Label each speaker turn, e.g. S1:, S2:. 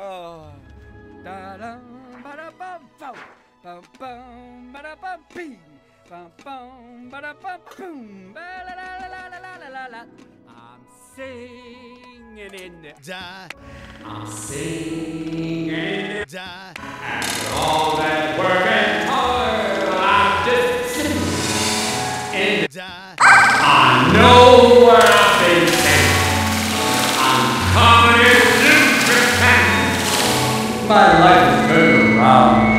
S1: Oh. Da-dum, ba-da-bum, bum, bum, bum, ba-da-bum, bee. Bum, bum, ba-da-bum, boom, ba-la-la-la-la-la-la-la-la. I'm singing in the
S2: Da,
S3: I'm ah. singing in
S2: da,
S3: after all that work and toil. I'm just sitting in the
S2: da,
S3: I know my life is going around.